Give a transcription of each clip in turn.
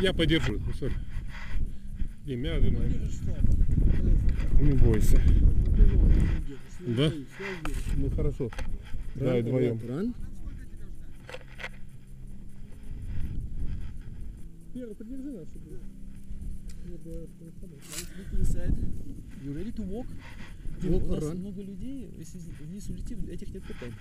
Я подержу. Ну, Ремя, думаю. Не бойся. Да? Ну хорошо. Да вдвоем. Ран? Вера, подержи нас. You ready to walk? Дим, walk у нас run. много людей, если вниз улетим, этих нет питания.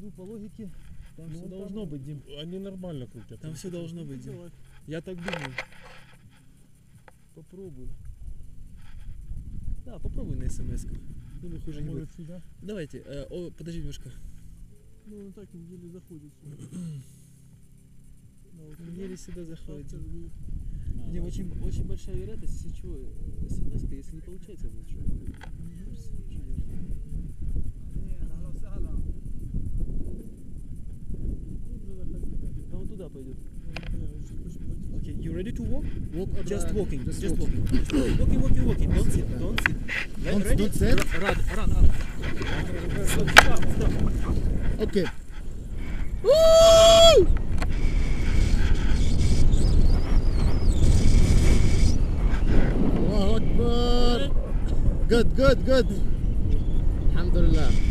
Ну, по логике, там Ну, все там- должно быть, Дим. Они нормально крутят. Там все должно быть, Дим. Давай. Я так думаю. Попробуй. Да, попробуй на смс -ках. Думаю, хуже не будет. Сюда? Давайте, э, о, подожди немножко. Ну, он так еле заходит. Еле сюда заходит. Так, Дим, очень, очень большая вероятность, если чего, смс если не получается, то что? Что делать? Ready to walk? Walk or Just walking, Just just walking. walking. Walking, walking, walking. Don't sit, don't sit. Don't- ready? don't sit? Ru- Run, run, run. Stop, stop, stop. Okay. Woo! Good, good, good. Alhamdulillah.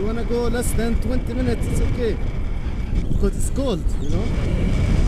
You wanna go less than 20 minutes, it's okay. Because it's cold, you know?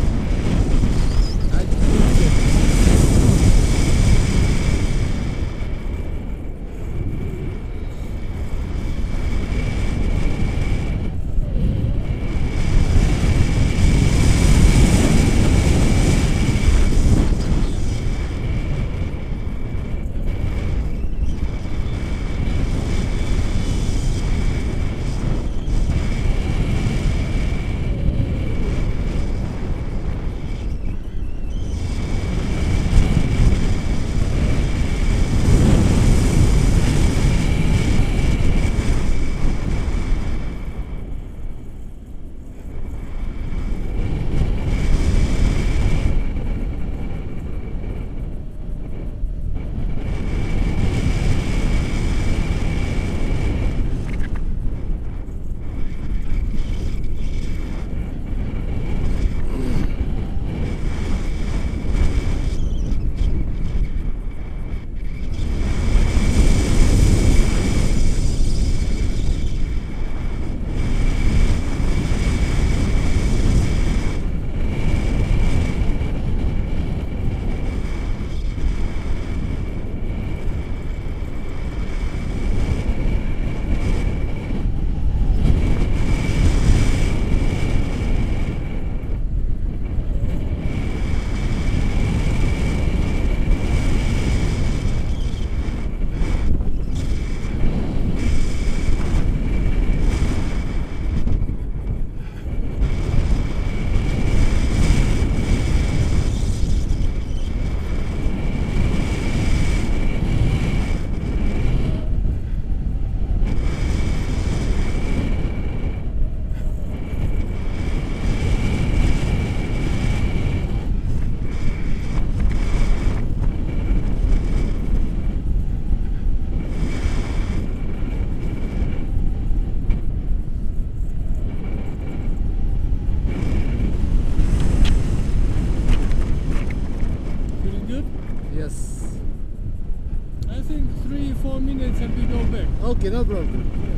Okay, no problem.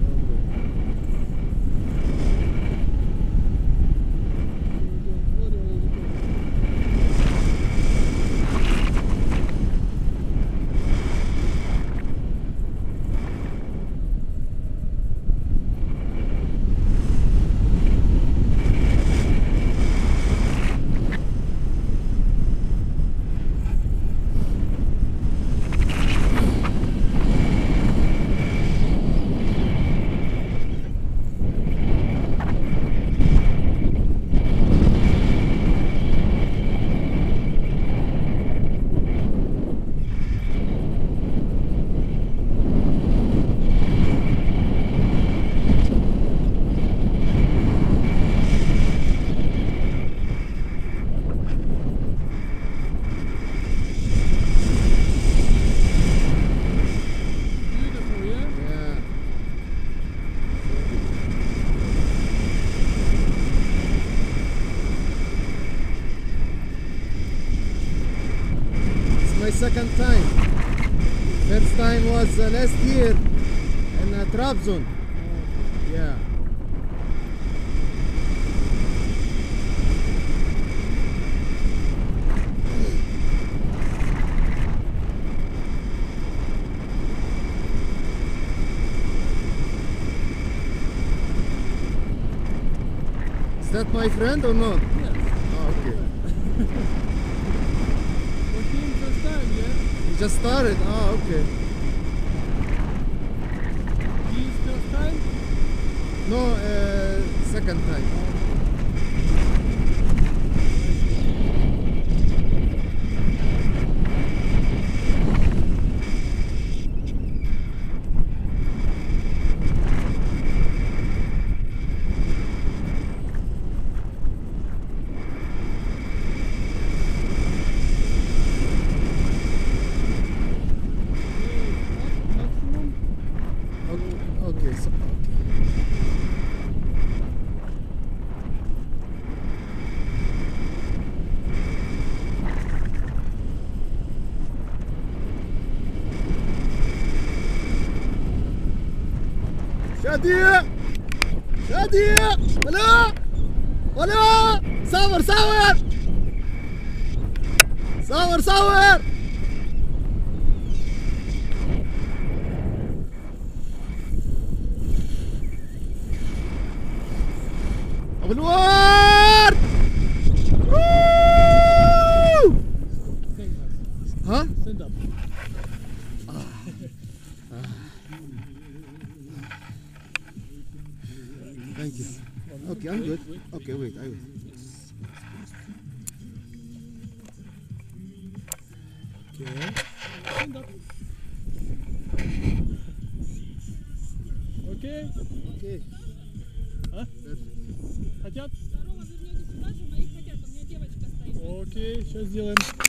Don't worry, I will record. Beautiful, yeah? Yeah. It's my second time. First time was uh, last year in uh, Trabzon. Yeah. Is that my friend or not? Yes. Oh, okay. For him first time, yeah? He just started. Oh, okay. His first time? No, uh, second time. شادية! شادية! ولا! ولا! صور صور صور صور أبو الورد good. Wait, wait, okay, wait, I will. Okay. Okay. Okay. А? Хотят? Здорово, вернете сюда же, моих хотят, у меня девочка стоит. Окей, сейчас сделаем.